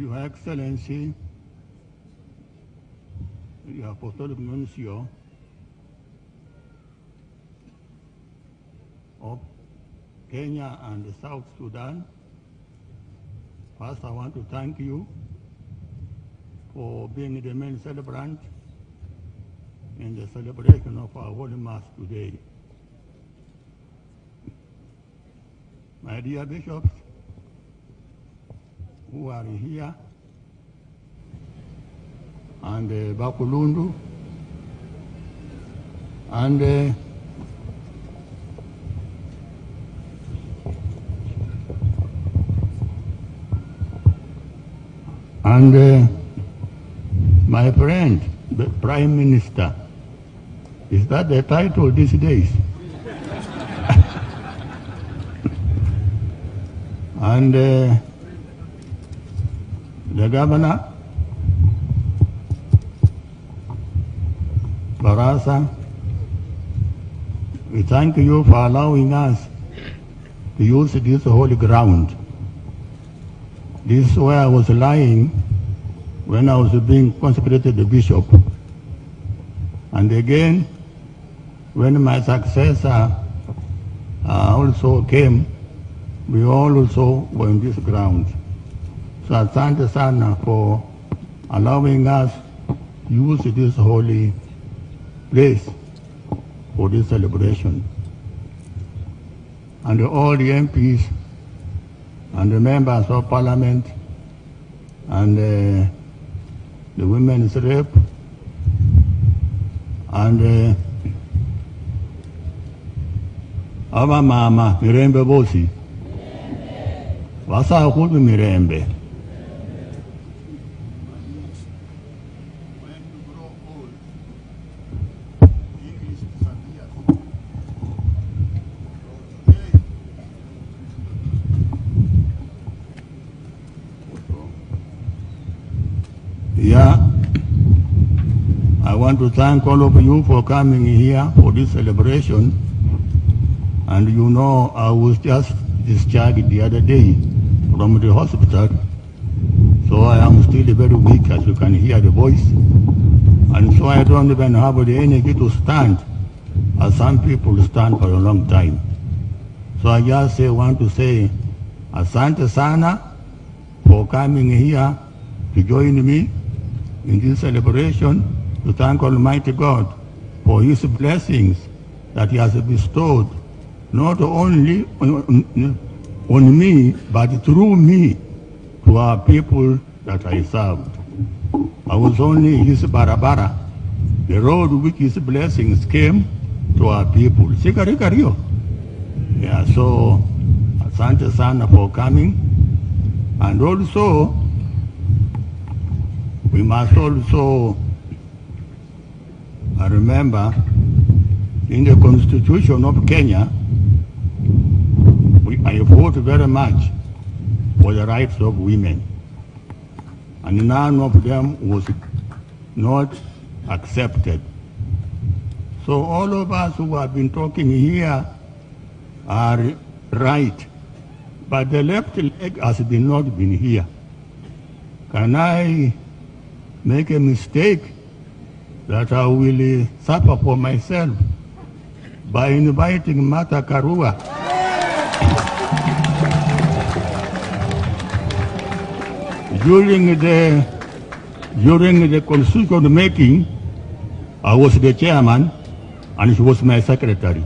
Your Excellency, the Apostolic Nuncio of Kenya and South Sudan, first I want to thank you for being the main celebrant in the celebration of our Holy Mass today. My dear bishops, who are here, and uh, Bakulundu, and uh, and uh, my friend, the Prime Minister. Is that the title these days? and uh, the governor, Barasa, we thank you for allowing us to use this holy ground. This is where I was lying when I was being consecrated the bishop. And again, when my successor uh, also came, we all also were in this ground. So asante sana for allowing us use this holy place for this celebration. And all the MPs and the members of parliament and uh, the women's rep and uh, aba mama mirembe bosi vasakhulu mirembe Yeah, I want to thank all of you for coming here for this celebration. And you know, I was just discharged the other day from the hospital. So I am still very weak, as you can hear the voice. And so I don't even have the energy to stand, as some people stand for a long time. So I just say, want to say, Asante Sana for coming here to join me in this celebration to thank Almighty God for His blessings that He has bestowed not only on, on me, but through me to our people that I served. I was only His barabara, the road which His blessings came to our people. Sikarikario. Yeah, so asante sana for coming. And also, we must also remember in the constitution of Kenya, we, I fought very much for the rights of women. And none of them was not accepted. So all of us who have been talking here are right, but the left leg has been not been here. Can I make a mistake that I will uh, suffer for myself by inviting Martha Karua. during the during the constitution making, I was the chairman and she was my secretary.